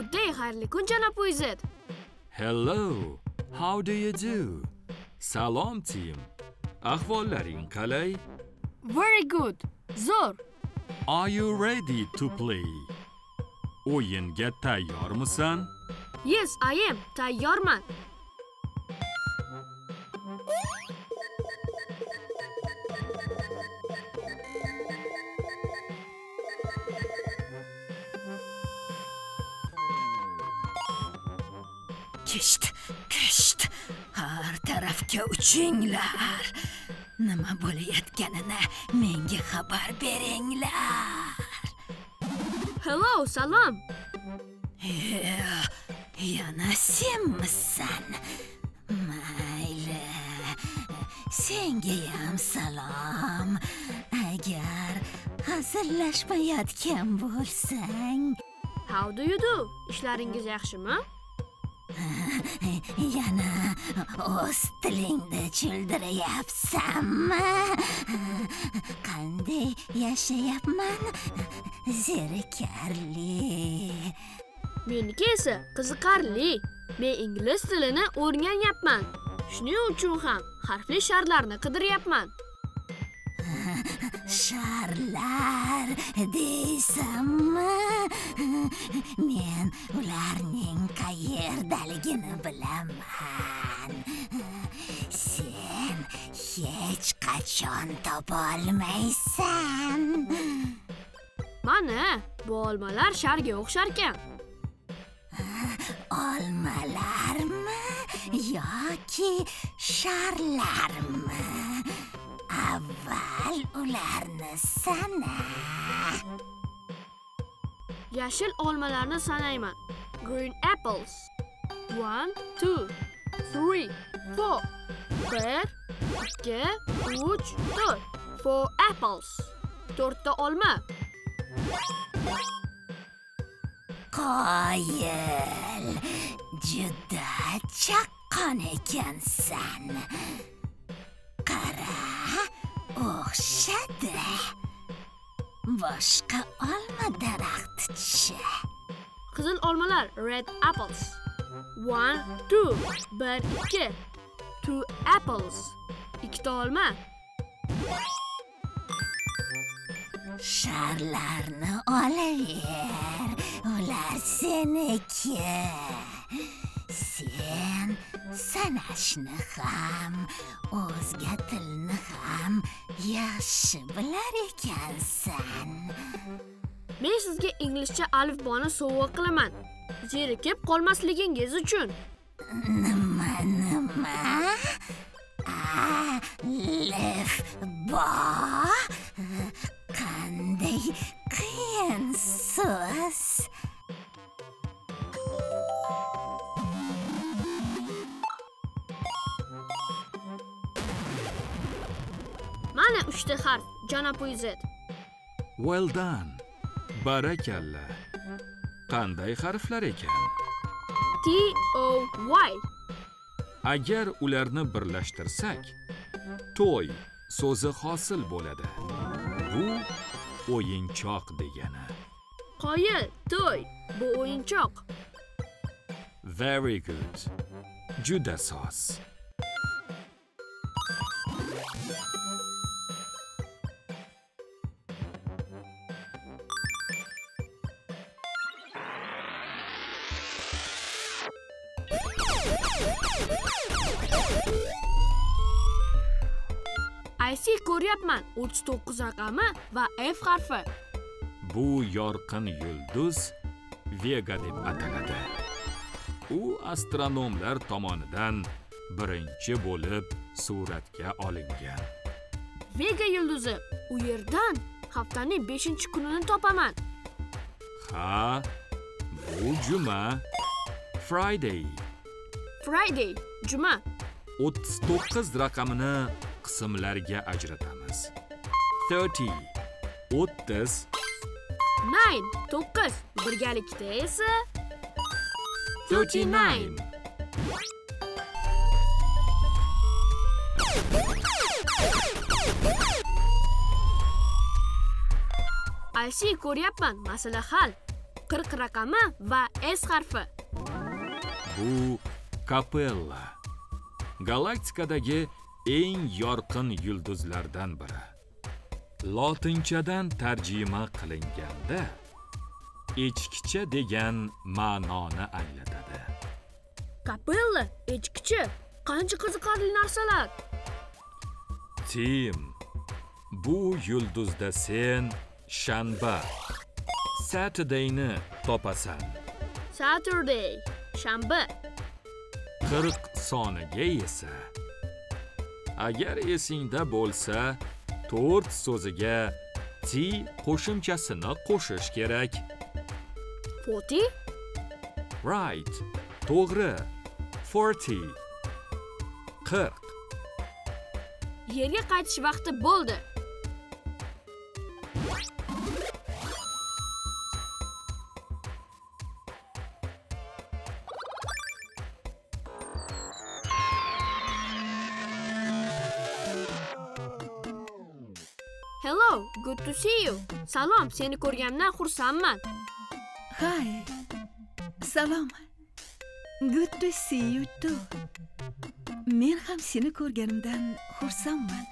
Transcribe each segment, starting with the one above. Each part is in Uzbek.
Good day, xayrli kun janob Uizet. Hello, how do you do? Salom team. Ahvollaring qalay? Very good. Zo'r. Are you ready to play? O'yinga tayyormisan? Yes, I am. Tayyorman. Har tarafga uchinglar. Nima bo'layotganini menga xabar beringlar. Hello, salom. Yana senmisan? Mayli. Senga ham salom. Agar hazillashmayotgan bo'lsang, How do you do? Ishlaringiz yaxshimi? yana o'z tilingda childirayapsanmi? Qanday yashayapman? Zerikarli. Meniki esa qiziqarli. Men ingliz tilini o'rganyapman. Shuning uchun ham harfli sharlarni qidiryapman. Sharlar deysanmi? Men ularning qayerdaligini bilaman. Sen hech qachon topolmaysan. Mana, bu olmalar sharga o'xsharkan. Olmalarmi yoki sharlarmi? Avval ularni sana. Yashil olmalarni sanayman. Green apples. 1 2 3 4 1 2 3 4 4 apples. 4 ta olma. Qoyil, juda chaqqon ekansan. Qara, o'xshadi. Boshqa olma daraxtichi. Qizil olmalar red apples. 1 2 1 2 2 apples. 2 ta olma. Sharlarni olaver. Ular seniki. Sen sanashni ham, o'zga tilni ham yaxshi bilar ekansan. Men sizga inglizcha alifboni sovg'a qilaman. Zerikib qolmasligingiz uchun. Nima nima? Alif bo qanday Mana 3 ta harf, janob Uizet. Well done. Barakalla. Qanday harflar ekan? T O Y. Agar ularni birlashtirsak, to'y so'zi hosil bo'ladi. Bu o'yinchoq degani. Qoyil, to'y. Bu o'yinchoq. Very good. Juda soz. Ko'ryapman. 39 raqami va F harfi. Bu yorqin yulduz Vega deb ataladi. U astronomlar tomonidan birinchi bo'lib suratga olingan. Vega yulduzi. U yerdan haftaning 5-kunini topaman. Ha, bu juma Friday Friday, juma. 39 raqamini qismlarga ajratamiz. 30 30 9 9 birgalikda esa 39 39 I see ko'ryapman. Masala hal. 40 raqami va S harfi. Bu Capella. Galaktikadagi eng yorqin yulduzlardan biri. Lotinchadan tarjima qilinganda echkicha degan ma'noni anglatadi. Kapella, echkichi. Qancha qiziqarli narsalar. Tim, bu yulduzda sen shanba, Saturdayni topasan. Saturday, shanba. 40 soniga esa agar esingda bo'lsa 4 so'ziga t qo'shimchasini qo'shish kerak. 40, right. To'g'ri. 40 40 yerga qaytish vaqti bo'ldi. Hello, good to see you. Salom, seni ko'rganimdan xursandman. Hi. Salom. Good to see you too. Men ham seni ko'rganimdan xursandman.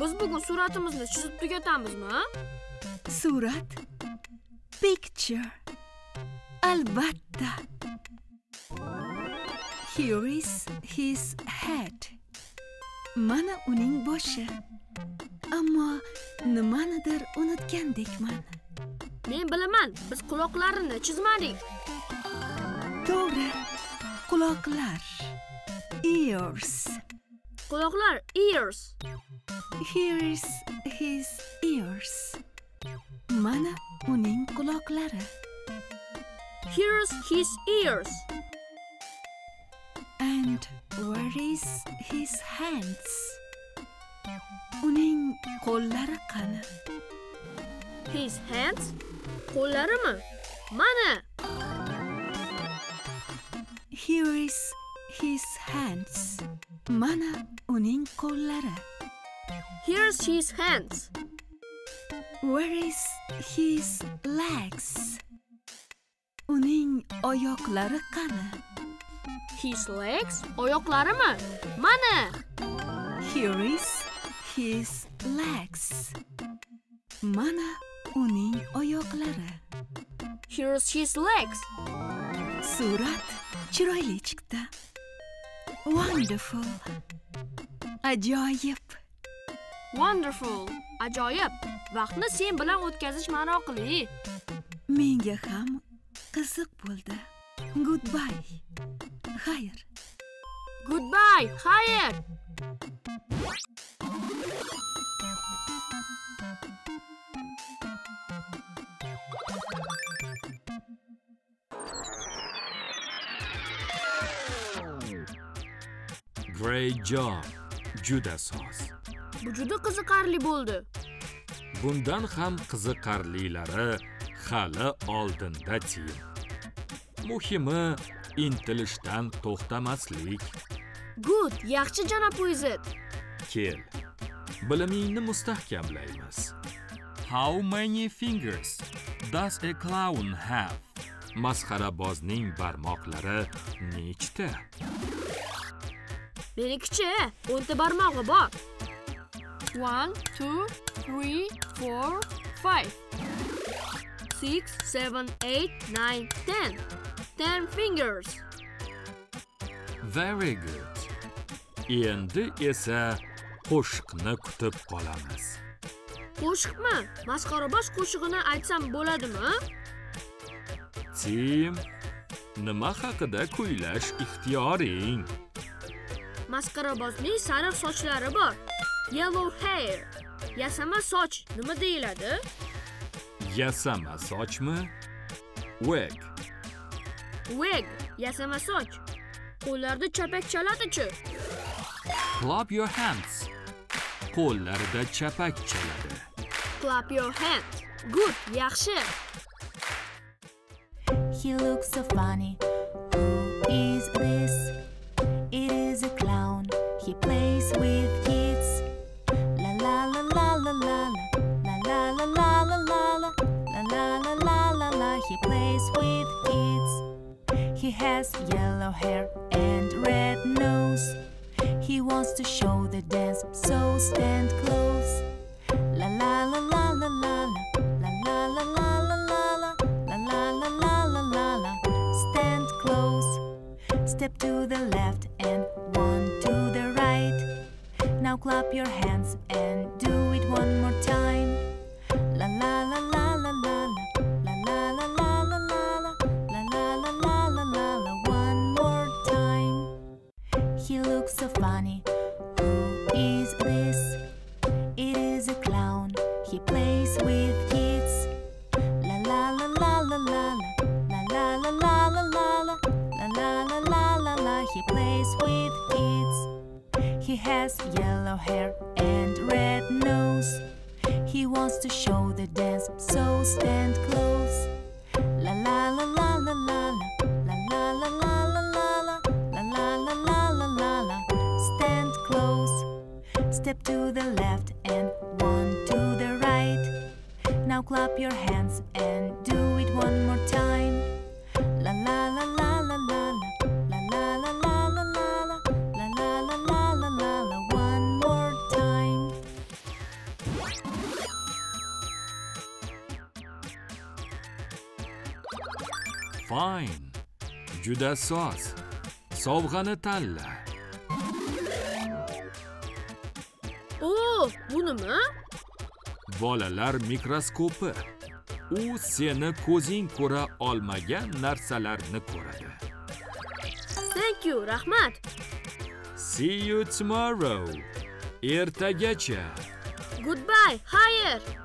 Biz bugun suratimizni chizib tugatamizmi? Surat. Picture. Albatta. Here is his head. Mana uning boshi. Ammo nimanidir unutgandekman. Men bilaman, biz quloqlarini chizmadik. To'g'ri. Quloqlar. Ears. Quloqlar ears. Here is his ears. Mana uning quloqlari. Here's his ears. And where is his hands? Uning qo'llari qani? His hands. Qo'llarimi? Mana. Here is his hands. Mana uning qo'llari. Here's his hands. Where is his legs? Uning oyoqlari qani? His legs. Oyoqlarimi? Mana. Here is his legs. Mana uning oyoqlari. Here's his legs. Surat chiroyli chiqdi. Wonderful. Ajoyib. Wonderful. Ajoyib. Vaqtni sen bilan o'tkazish maroqli. Menga ham qiziq bo'ldi. Goodbye. Xayr. Goodbye. Xayr. Great job. Juda soz. Bu juda qiziqarli bo'ldi. Bundan ham qiziqarlilari hali oldinda Tim. Muhimi intilishdan to'xtamaslik. Good. Yaxshi janob Wizard. Kel. Bilimingni mustahkamlaymiz. How many fingers does a clown have? Masxarabozning barmoqlari nechta? Menikichi 10 ta barmog'i bor. 1 2 3 4 5 6 7 8 9 10 10 fingers. Very good. Endi esa qo'shiqni kutib qolamiz. Qo'shiqmi? Masxaraboz qo'shig'ini aytsam bo'ladimi? Tim, nima haqida kuylash ixtiyoring? Masxarabozning sariq sochlari bor. Yellow hair. Yasama soch nima deyiladi? Yasama sochmi? Wig. Wig, yasama soch. Qo'llarda chapak chaladi-chi. Clap your hands. Qo'llarida chapak chaladi. Clap your hands. Good, yaxshi. He looks so funny. Who is this? Hair and red nose. He wants to show the dance, so stand close. La la la la la la la la la la la la la la la la la la la la Stand close. Step to the left and one to the right. Now clap your hands so funny. Who is this? It is a clown. He plays with kids. La la la la la la la la la la la la la la la la la la la. He plays with kids. He has yellow hair and red nose. He wants to show the dance, so stand close. To the left and one to the right. Now clap your hands and do it one more time. La la la la la la la la la la la la la la la la la la la la one more time. Fine. Juda soz. Sovg'ani tanla. Nima? Bolalar mikroskopi. U seni ko'zing ko'ra olmagan narsalarni ko'radi. Thank you, rahmat. See you tomorrow. Ertagacha. Goodbye, higher.